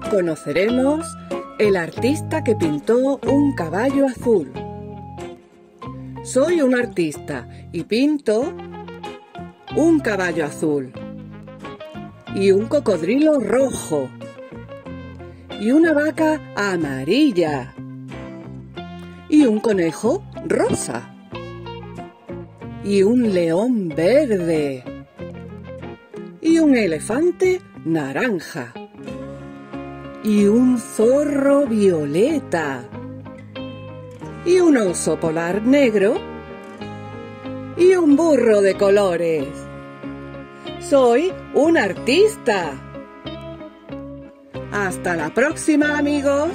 conoceremos el artista que pintó un caballo azul. Soy un artista y pinto un caballo azul y un cocodrilo rojo y una vaca amarilla y un conejo rosa y un león verde y un elefante naranja y un zorro violeta y un oso polar negro y un burro de colores. Soy un artista. Hasta la próxima amigos.